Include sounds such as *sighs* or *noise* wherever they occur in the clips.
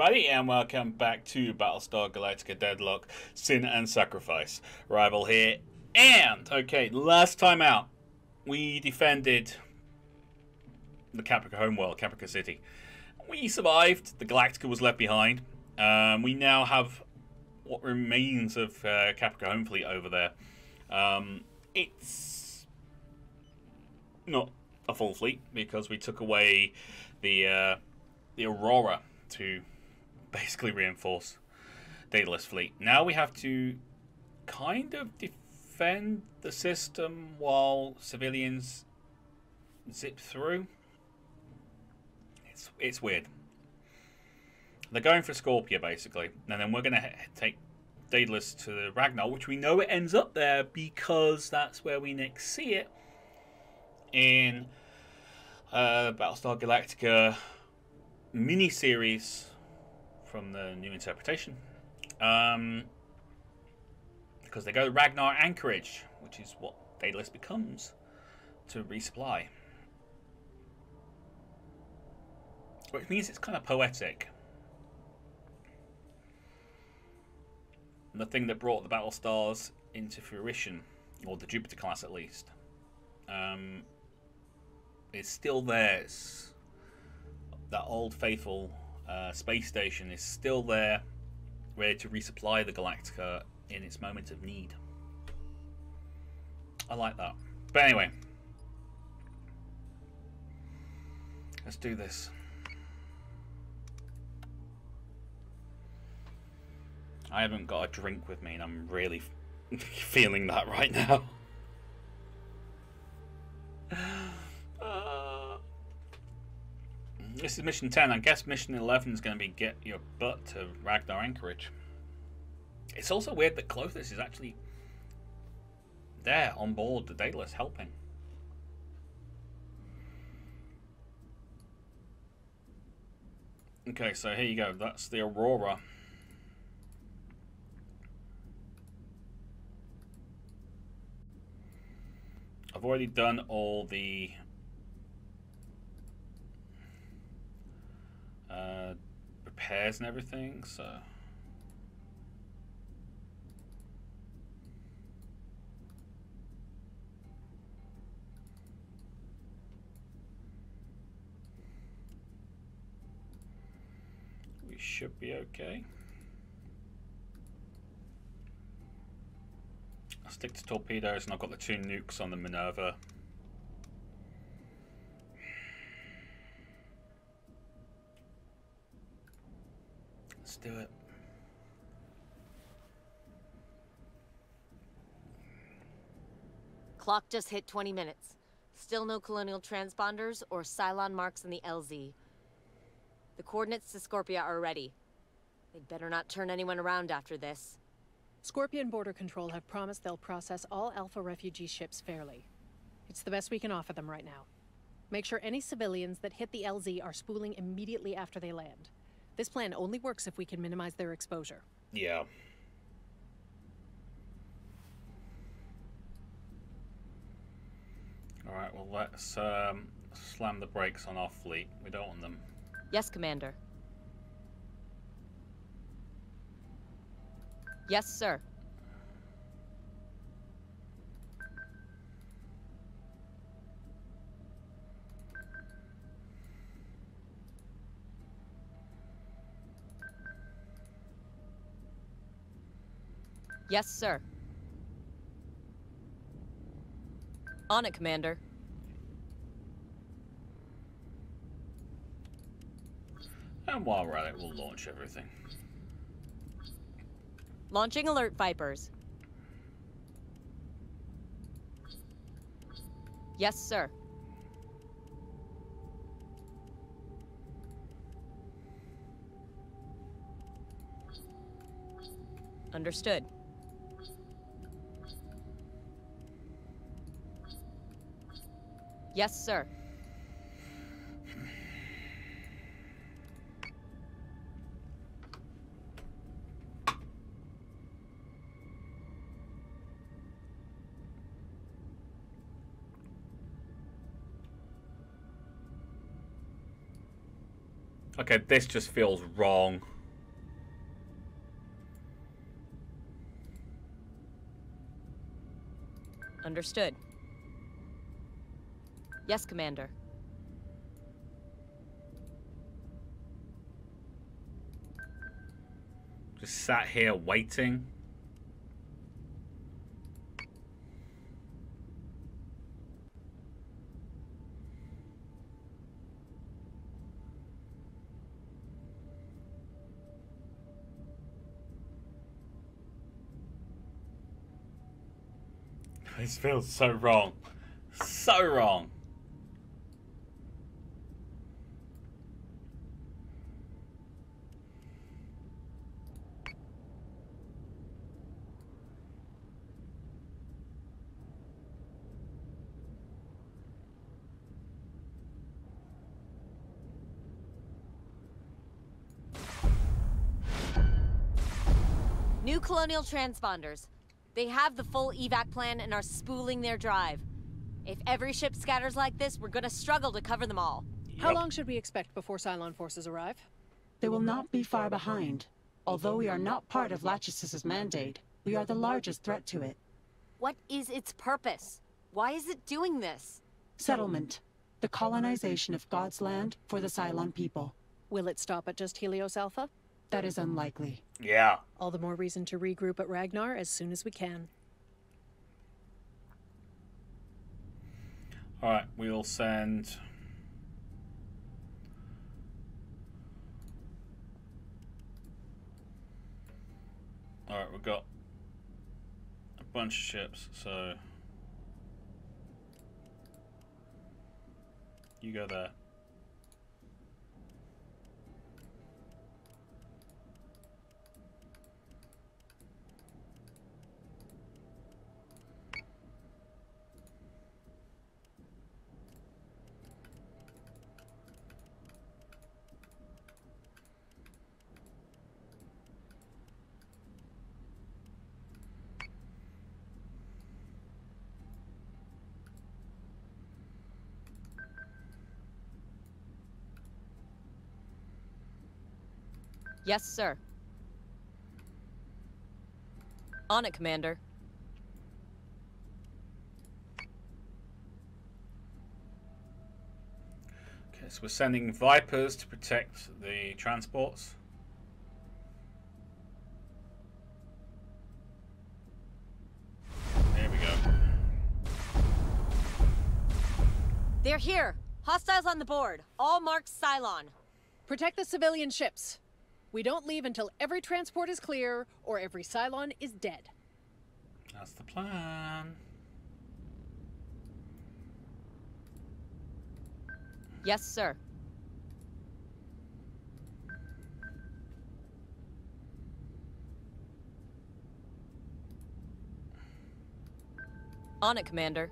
everybody, and welcome back to Battlestar Galactica Deadlock Sin and Sacrifice. Rival here, and okay, last time out, we defended the Caprica homeworld, Caprica City. We survived, the Galactica was left behind. Um, we now have what remains of uh, Caprica Home Fleet over there. Um, it's not a full fleet because we took away the uh, the Aurora to basically reinforce Daedalus fleet. Now we have to kind of defend the system while civilians zip through. It's it's weird. They're going for Scorpia basically, and then we're going to take Daedalus to Ragnar, which we know it ends up there because that's where we next see it in uh, Battlestar Galactica mini-series from the new interpretation. Um, because they go to Ragnar Anchorage, which is what Daedalus becomes to resupply. Which means it's kind of poetic. And the thing that brought the battle stars into fruition, or the Jupiter class at least, um, is still there. That old faithful uh, space station is still there, ready to resupply the Galactica in its moment of need. I like that. But anyway, let's do this. I haven't got a drink with me, and I'm really *laughs* feeling that right now. Uh, *sighs* this is mission 10. I guess mission 11 is going to be get your butt to Ragnar Anchorage. It's also weird that Klothys is actually there on board the Daedalus helping. Okay, so here you go. That's the Aurora. I've already done all the uh, repairs and everything, so. We should be okay. I'll stick to torpedoes, and I've got the two nukes on the Minerva. Let's do it. Clock just hit 20 minutes. Still no colonial transponders or Cylon marks in the LZ. The coordinates to Scorpia are ready. They'd better not turn anyone around after this. Scorpian Border Control have promised they'll process all Alpha refugee ships fairly. It's the best we can offer them right now. Make sure any civilians that hit the LZ are spooling immediately after they land. This plan only works if we can minimize their exposure. Yeah. Alright, well let's um, slam the brakes on our fleet. We don't want them. Yes, Commander. Yes, sir. Yes, sir. On it, Commander. And while we're at it, we'll launch everything. Launching alert Vipers. Yes, sir. Understood. Yes, sir. Okay, this just feels wrong. Understood. Yes, Commander. Just sat here waiting. *laughs* This feels so wrong. So wrong. New colonial transponders. They have the full evac plan and are spooling their drive. If every ship scatters like this, we're gonna struggle to cover them all. How long should we expect before Cylon forces arrive? They will not be far behind. Although we are not part of Lachesis' mandate, we are the largest threat to it. What is its purpose? Why is it doing this? Settlement. The colonization of God's land for the Cylon people. Will it stop at just Helios Alpha? That is unlikely. Yeah. All the more reason to regroup at Ragnar as soon as we can. Alright, we'll send. Alright, we've got a bunch of ships, so. You go there. Yes, sir. On it, Commander. Okay, so we're sending Vipers to protect the transports. There we go. They're here! Hostiles on the board. All marked Cylon. Protect the civilian ships. We don't leave until every transport is clear or every Cylon is dead. That's the plan. Yes, sir. On it, Commander.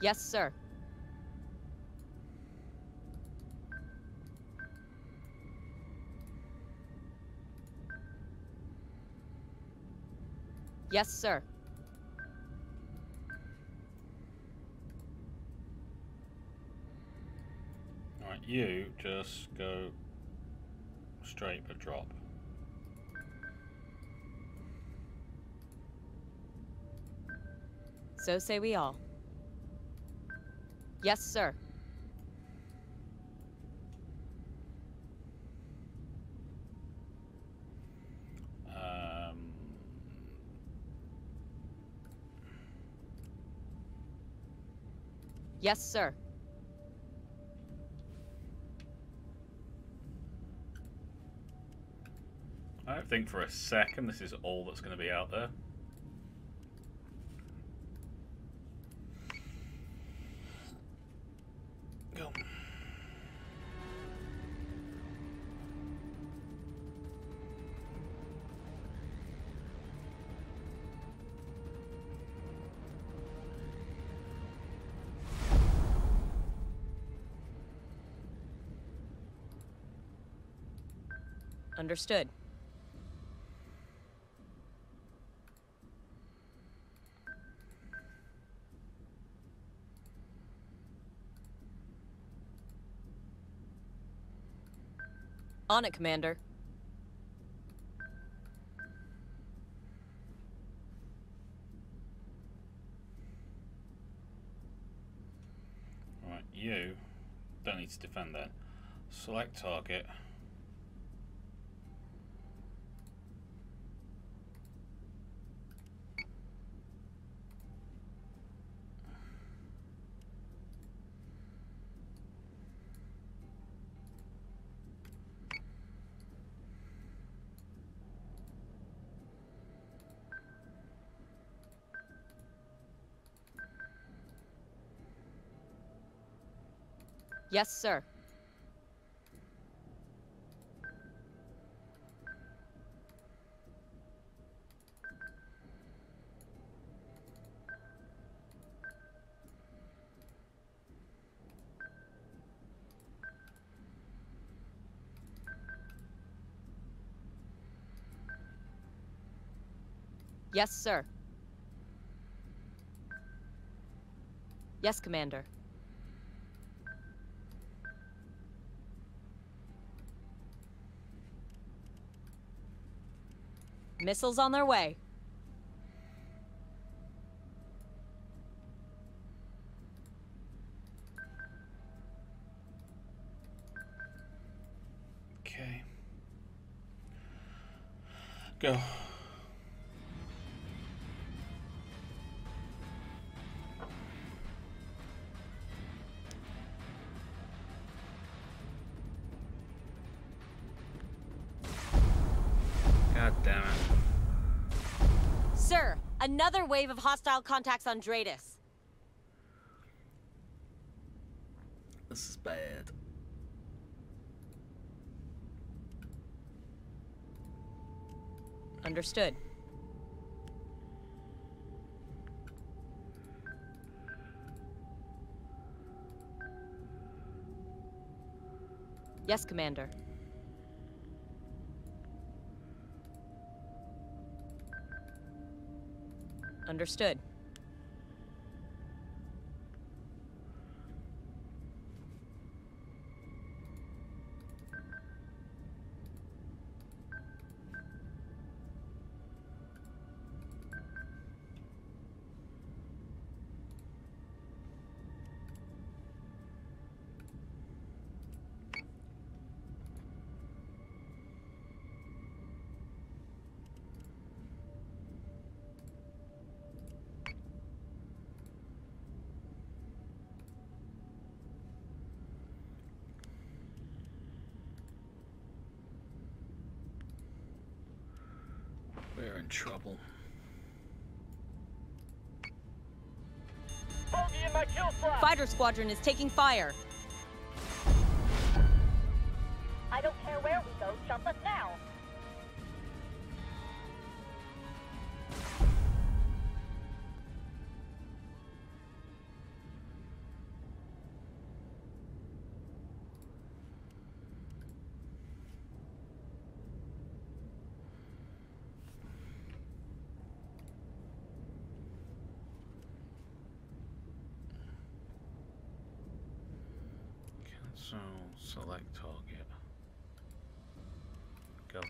Yes, sir. Yes, sir. Alright, you just go straight but drop. So say we all. Yes, sir. Um, Yes, sir. I don't think for a second this is all that's going to be out there. Understood. On it, Commander. Right, you don't need to defend that. Select target. Yes, sir. Yes, sir. Yes, Commander. Missiles on their way. Okay. Go. Another wave of hostile contacts on DRADIS. This is bad. Understood. Yes, Commander. Understood. We're in trouble. Fighter squadron is taking fire. Cancel select target. Go.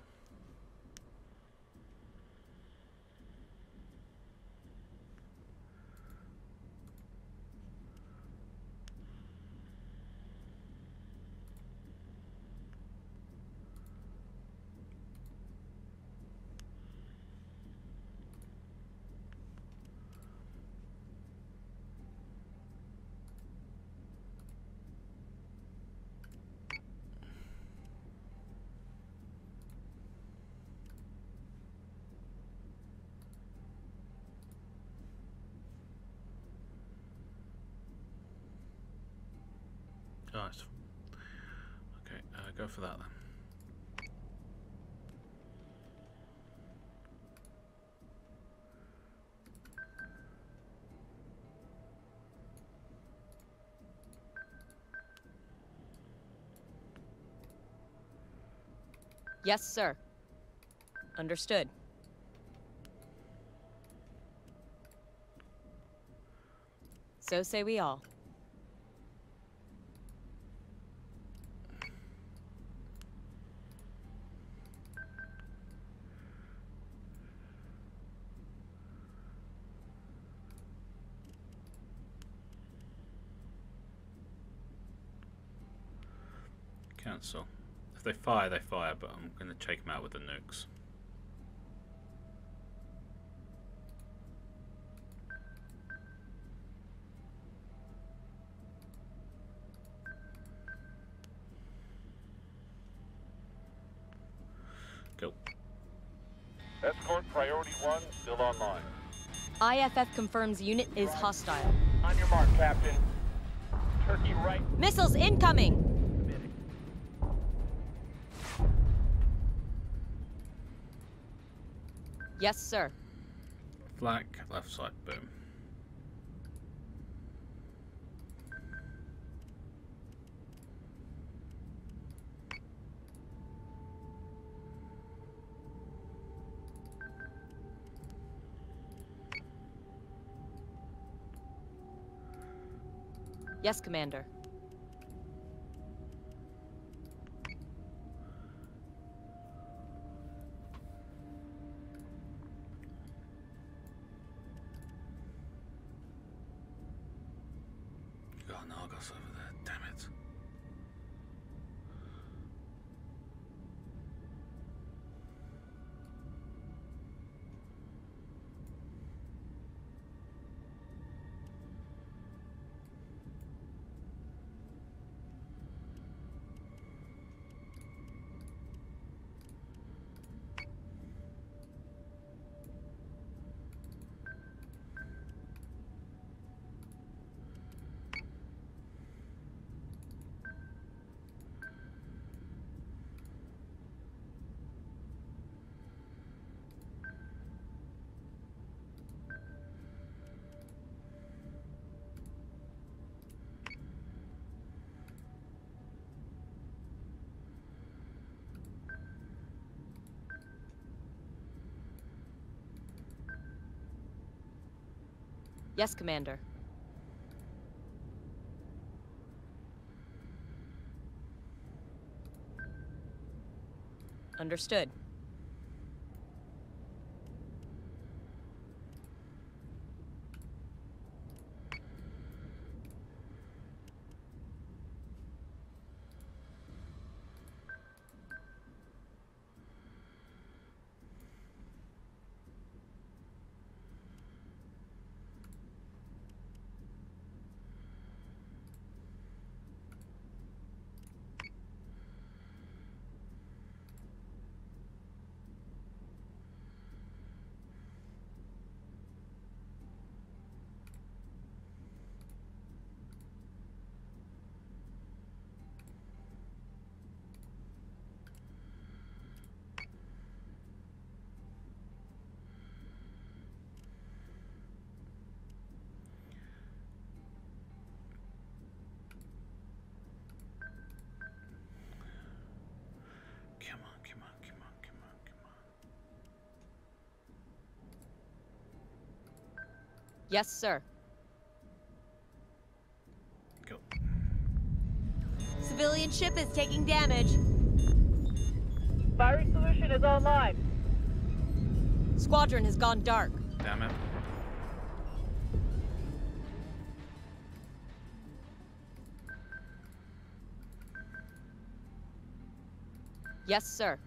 Nice. Okay, uh, go for that then. Yes, sir. Understood. So say we all. Cancel. If they fire, they fire, but I'm going to take them out with the nukes. Go. Escort Priority 1 still online. IFF confirms unit is hostile. On your mark, Captain. Turkey right. Missiles incoming! Yes, sir. Flak, left side, boom. Yes, Commander. Yes, Commander. Understood. Come on, come on, come on, come on, come on. Yes, sir. Go. Civilian ship is taking damage. Firing solution is online. Squadron has gone dark. Damn it. Yes, sir.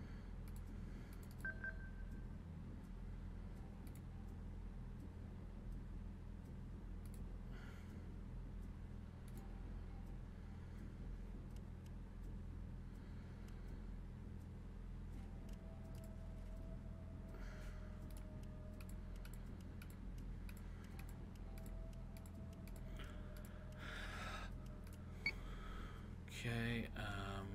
Okay, um.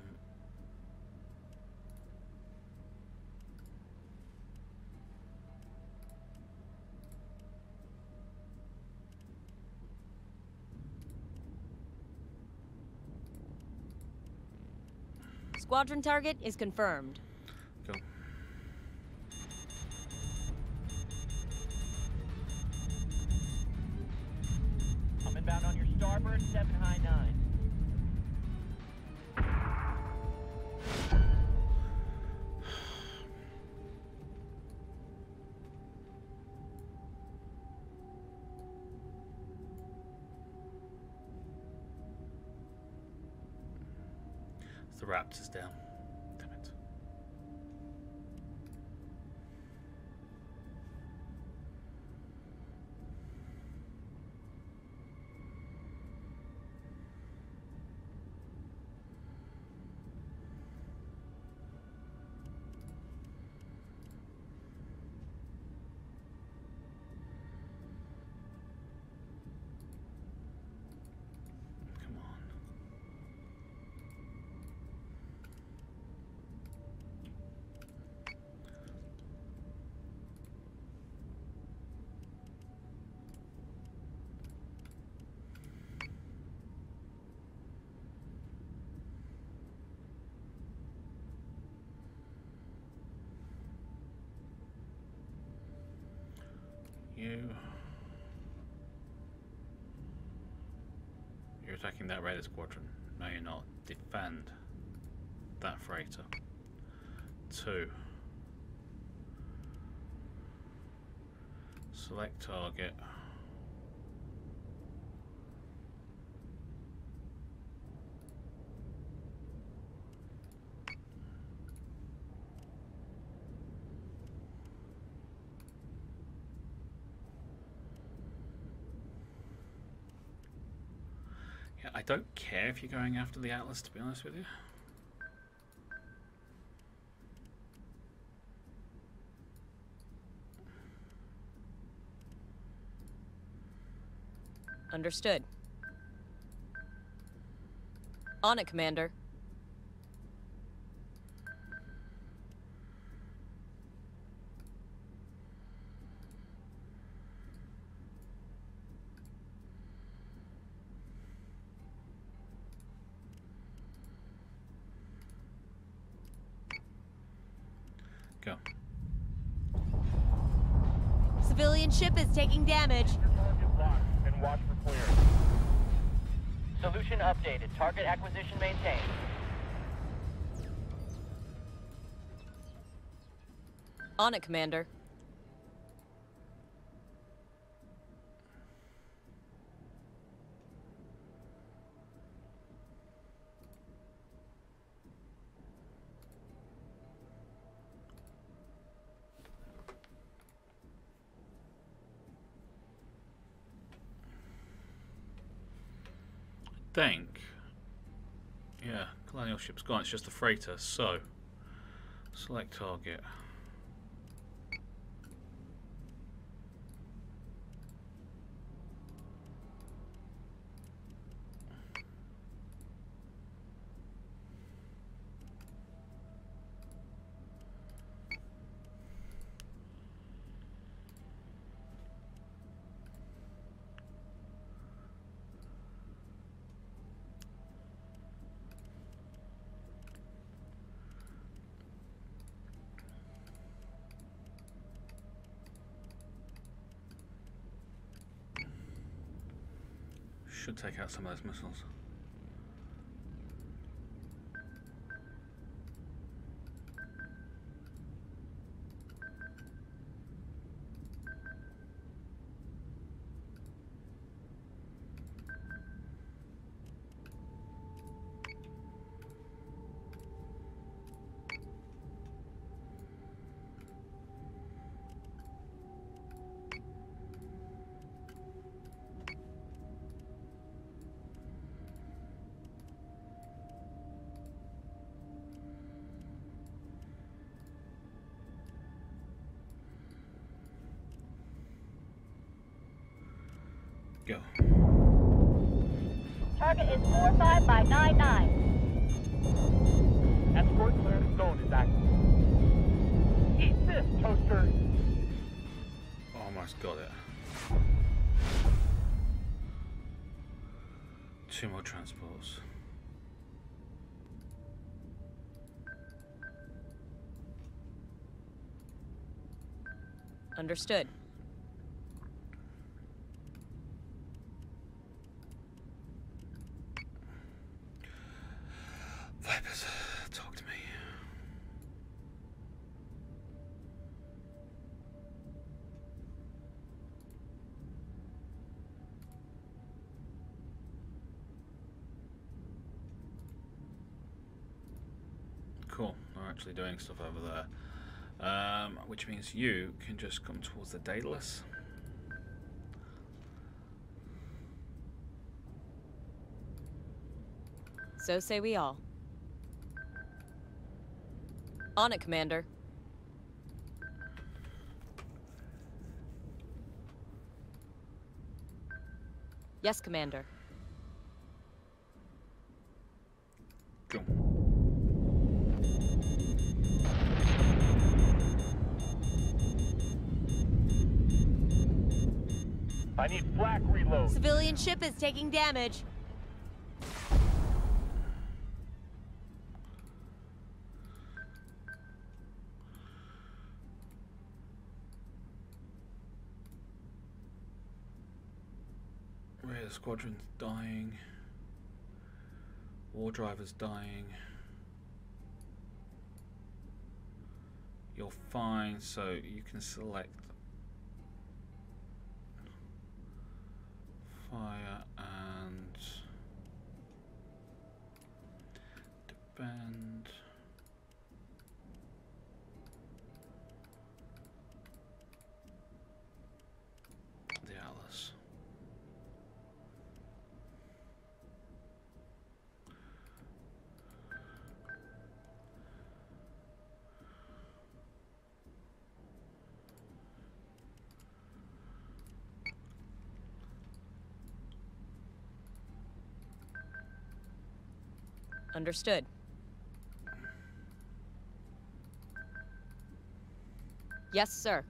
Squadron target is confirmed. The Raptors down. Damn it. Come on. You. You're that Raider squadron. No, you're not. Defend that freighter. Two. Select target. Yeah, I don't care if you're going after the Atlas, to be honest with you. Understood. On it, Commander. Go. Civilian ship is taking damage. Target locked and watch for clearance. Solution updated. Target acquisition maintained. On it, Commander. Ship's gone. It's just the freighter. So, select target. Should take out some of those missiles. Go. Target is 45 by 99. Escort clearance zone is active. Eat this, toaster. Oh, Almost got it. Two more transports. Understood. Cool. We're actually doing stuff over there. Um, which means you can just come towards the Daedalus. So say we all. On it, Commander. Yes, Commander. Cool. I need flak reload. Civilian ship is taking damage. Rear squadron's dying. War driver's dying. You're fine, so you can select fire and defend. The Alice. Understood. Yes, sir.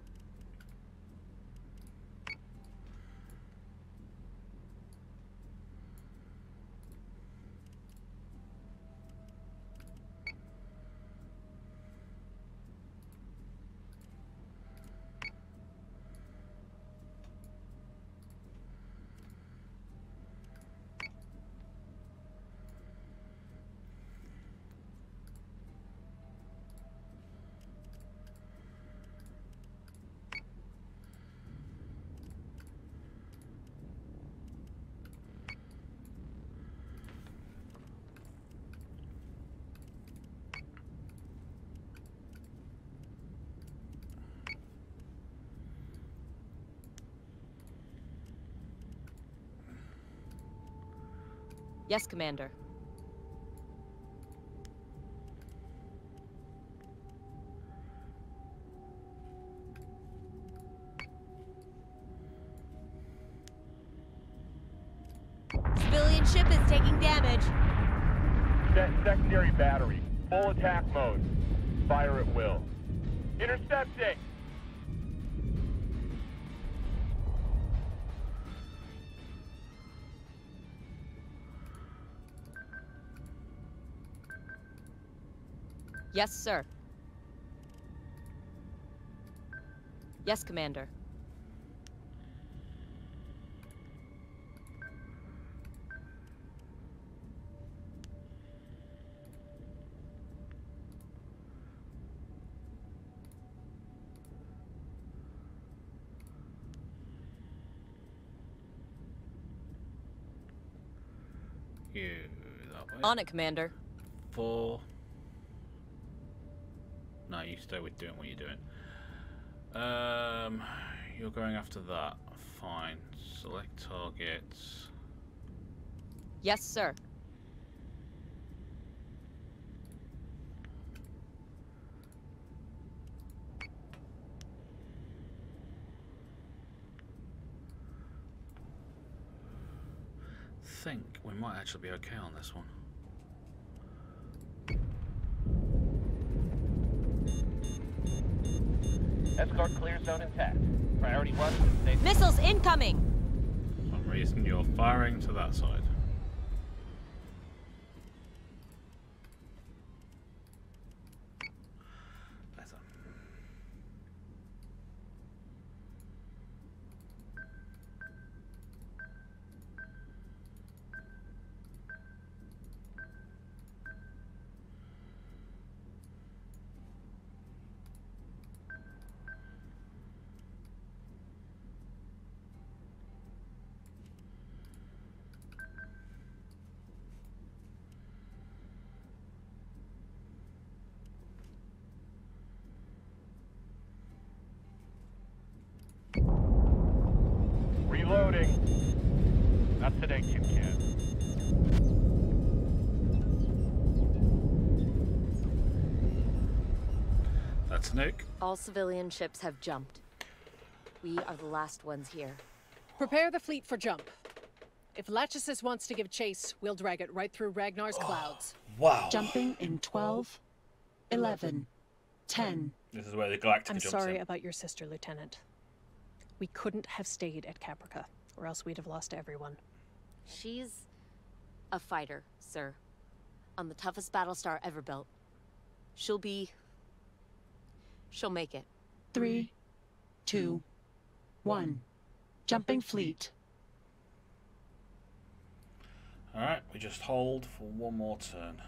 Yes, Commander. Yes, sir. Yes, Commander. You. On it, Commander. Four. No, you stay with doing what you're doing. Um, you're going after that. Fine. Select targets. Yes, sir. Think we might actually be okay on this one. Escort clear zone intact. Priority one, stay Missiles incoming! For some reason you're firing to that side. Reloading. Not today, Kit Kat. That's a nuke. All civilian ships have jumped. We are the last ones here. Prepare the fleet for jump. If Lachesis wants to give chase, we'll drag it right through Ragnar's *gasps* clouds. Wow. Jumping in 12, 11, 10. This is where the Galactica I'm jumps sorry in. about your sister, Lieutenant. We couldn't have stayed at Caprica, or else we'd have lost everyone. She's a fighter, sir. On the toughest Battlestar ever built. She'll be. She'll make it. Three, two, one. Jumping fleet. Alright, we just hold for one more turn.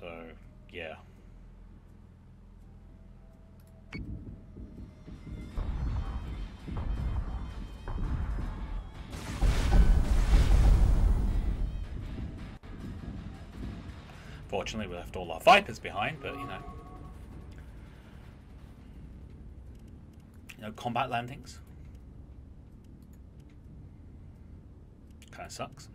So, yeah. Fortunately, we left all our Vipers behind, but you know. You know, combat landings. Kind of sucks.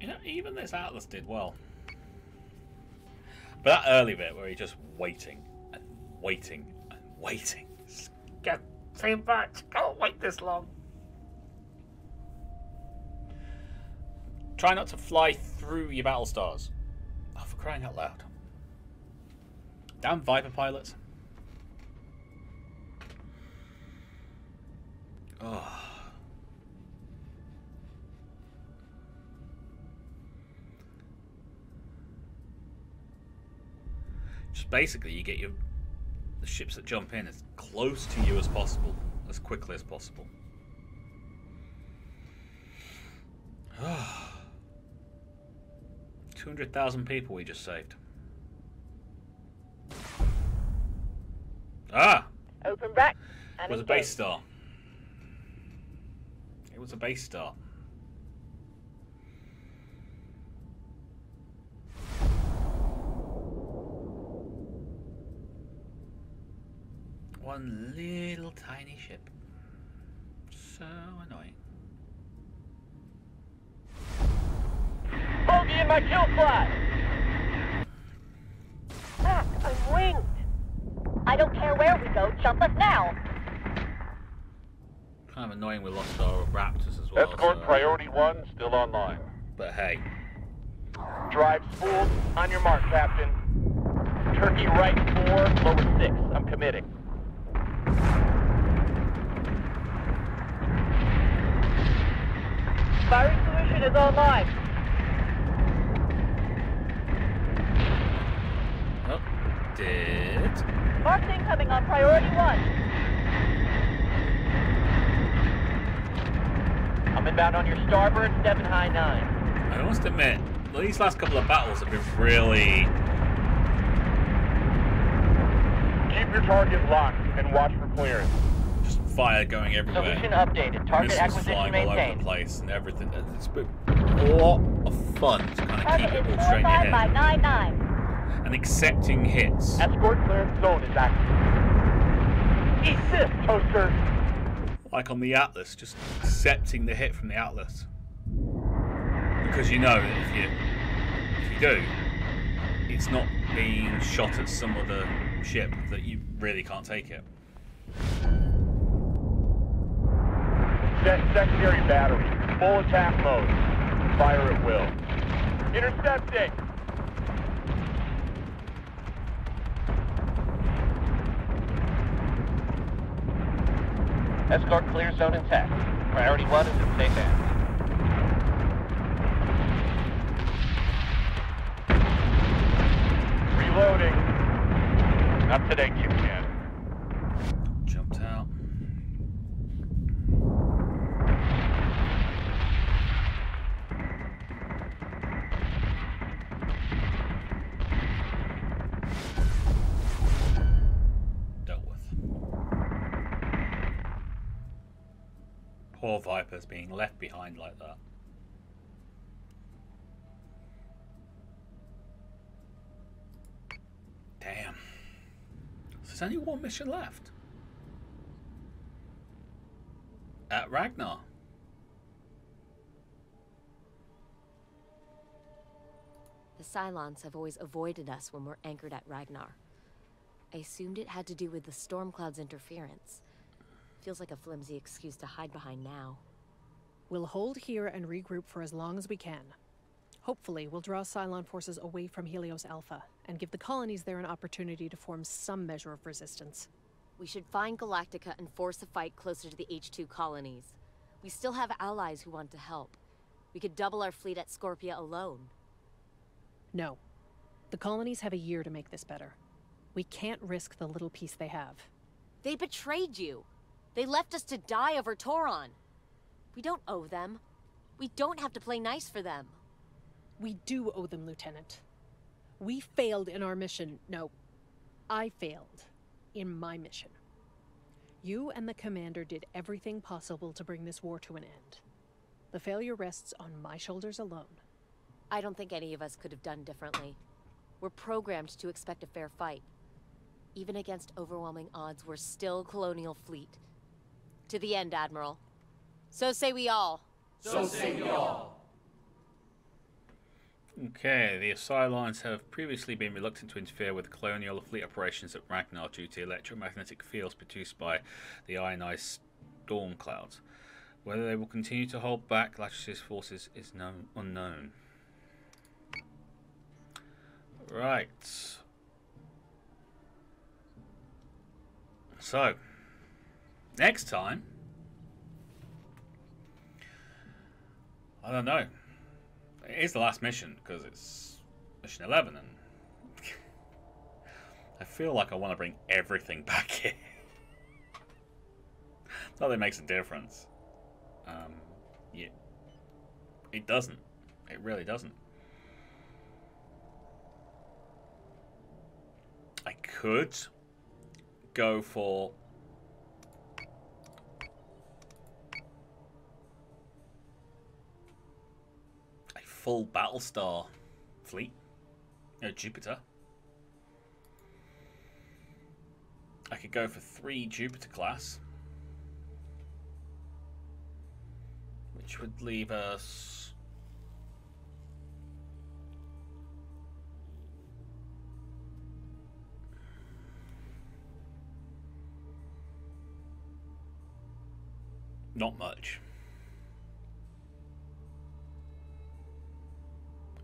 You know, even this Atlas did well. But that early bit where he's just waiting and waiting and waiting. Just Get too much. Can't wait this long. Try not to fly through your battle stars. Oh, for crying out loud. Damn Viper pilots. Oh. Just basically, you get your the ships that jump in as close to you as possible, as quickly as possible. *sighs* Two hundred thousand people we just saved. Ah, Open back. And it was a base star. It was a base star. One little tiny ship. So annoying. Bogey in my kill flash. Fuck, I'm winged. I don't care where we go. Jump us now. Kind of annoying we lost our Raptors as well. Escort so- priority one still online. But hey, Drive spooled. On your mark, Captain. Turkey right four, lower six. I'm committing. Firing solution is online. oh, did Marks incoming on priority one. I'm inbound on your starboard, stepping high nine. I must admit, these last couple of battles have been really Keep your target locked and watch for clearance. Fire going everywhere. Solution updated. Target Missiles acquisition flying all over the place and everything. It's been a lot of fun to kind of Target keep it all straight in your 45 by head 99. and accepting hits. Escort clearance zone is active. Eat this, toaster. Like on the Atlas, just accepting the hit from the Atlas. Because you know that if you if you do, it's not being shot at some other ship that you really can't take it. Secondary battery. Full attack mode. Fire at will. Intercepting. Escort clear zone intact. Priority one is in safe hands. Reloading. Not today, Kit Poor Vipers being left behind like that. Damn. So there's only one mission left. At Ragnar. The Cylons have always avoided us when we're anchored at Ragnar. I assumed it had to do with the storm cloud's interference. Feels like a flimsy excuse to hide behind now. We'll hold here and regroup for as long as we can. Hopefully, we'll draw Cylon forces away from Helios Alpha and give the colonies there an opportunity to form some measure of resistance. We should find Galactica and force a fight closer to the H2 colonies. We still have allies who want to help. We could double our fleet at Scorpia alone. No. The colonies have a year to make this better. We can't risk the little piece they have. They betrayed you. They left us to die over Tauron. We don't owe them. We don't have to play nice for them. We do owe them, Lieutenant. We failed in our mission. No, I failed in my mission. You and the Commander did everything possible to bring this war to an end. The failure rests on my shoulders alone. I don't think any of us could have done differently. We're programmed to expect a fair fight. Even against overwhelming odds, we're still Colonial Fleet. To the end, Admiral. So say we all. So say we all. Okay, the Cylons have previously been reluctant to interfere with colonial fleet operations at Ragnar due to electromagnetic fields produced by the ionized storm clouds. Whether they will continue to hold back Lachesis' forces is known, unknown. Right. So, next time, I don't know. It is the last mission because it's mission 11 and I feel like I want to bring everything *laughs* back here. Not that it makes a difference. Um, yeah, it doesn't. It really doesn't. I could go for full Battlestar fleet. No, Jupiter. I could go for three Jupiter class. Which would leave us. Not much.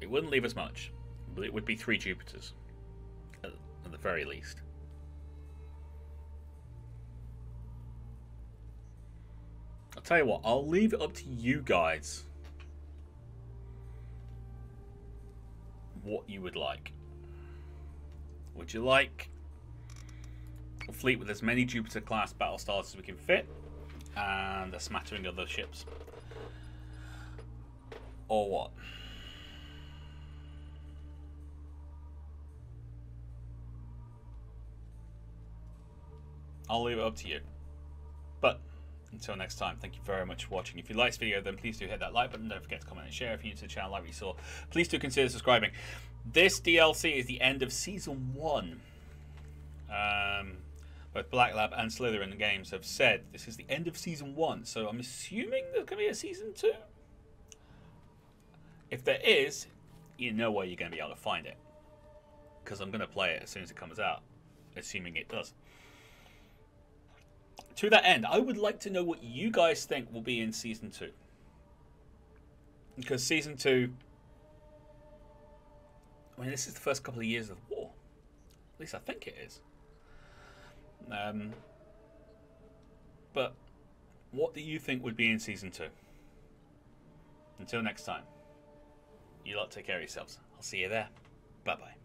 It wouldn't leave us much, but it would be three Jupiters, at, the very least. I'll tell you what, I'll leave it up to you guys what you would like. Would you like a fleet with as many Jupiter class battle stars as we can fit and a smattering of other ships? Or what? I'll leave it up to you. But until next time, thank you very much for watching. If you liked this video, then please do hit that like button. Don't forget to comment and share. If you're new to the channel like we saw, please do consider subscribing. This DLC is the end of Season 1. Um, both Black Lab and Slitherine Games have said this is the end of Season 1, so I'm assuming there's going to be a Season 2? If there is, you know where you're going to be able to find it. Because I'm going to play it as soon as it comes out, assuming it does to that end, I would like to know what you guys think will be in season two. Because season two, I mean, this is the first couple of years of war. At least I think it is. Um, but what do you think would be in season two? Until next time, you lot take care of yourselves. I'll see you there. Bye bye.